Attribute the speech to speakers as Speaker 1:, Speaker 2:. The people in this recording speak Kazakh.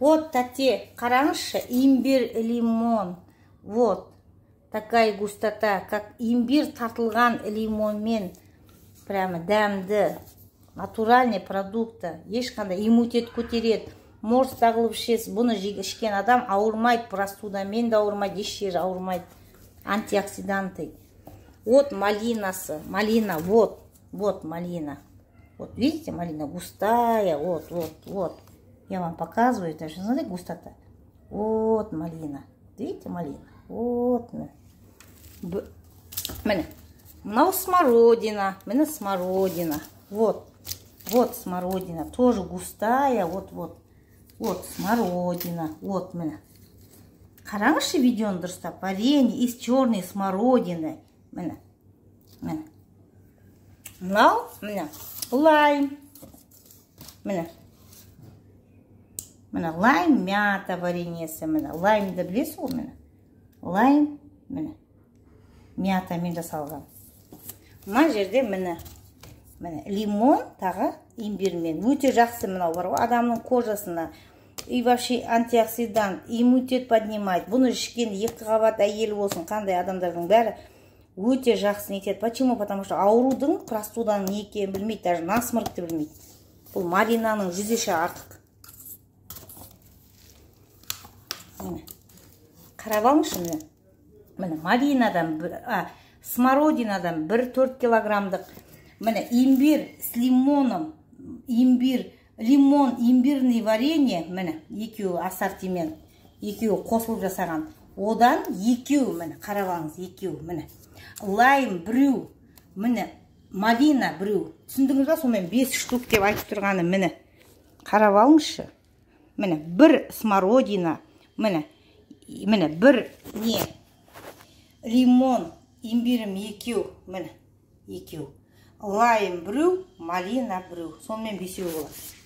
Speaker 1: вот тәте қараңызшы имбирь лимон. Вот такая густота как имбирь тартылған лимонмен. Прямо дәмді натуральный продукты ешқандай иммунитет көтереді морс тағылып ішесіз бұны ішкен адам ауырмайды простудамен де ауырмайды еш жері ауырмайды антиоксиданты. Вот малинасы малина вот вот малина. Вот видите малина густая вот вот вот. я вам показываю даже смотри густота вот малина видите малина вот міне мынау смородина міне смородина вот вот смородина тоже густая вот вот вот смородина вот міне қараңызшы видеоны дұрыстап варенье из черной смородины міне міне мынау міне лайм міне Міне лайм мята вареньесі міне лаймды білесіз ғой міне лайм міне мятамен жасалған мына жерде міне міне лимон тағы имбирьмен өте жақсы мынау бар ғой адамның кожасына и вообще антиоксидант иммунитет поднимает бұны ішкен екі қабат әйелі болсын қандай адамдардың бәрі өте жақсы нетеді почему потому что аурудың простуданың не екенін білмейді даже насморкты білмейді бұл маринаның жүз артық міне қарап алыңызшы міне міне маринадан а смородинадан бір төрт килограммдық міне имбирь с лимоном имбирь лимон имбирный варенье міне екеуі ассортимент екеуі қосылып жасаған. Одан екеу міне қарап екеу міне. Лайм біреу міне малина біреу түсіндіңіз ба сонымен бес штук деп айтып тұрғаны міне. Қарап алыңызшы міне бір смородина міне міне бір не лимон имбирім екеу міне екеу лайм біреу малина біреу сонымен бесеу болады